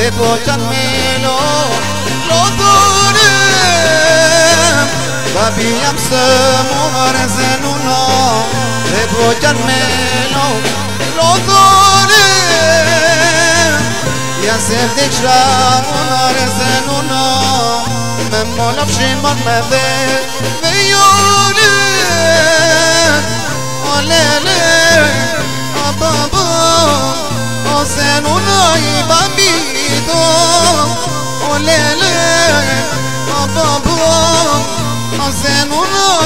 dhe po qanë me lo, lo thore papi jam së mu arre zen dhe po qanë me lo, lo thore janë seftik shra, mu arre me molë e shimër me dhej me jërën a lele, a papë, o zen ìbábí tó olè lé ọ̀bọ̀bọ̀ ọ̀sẹ̀ nù náà.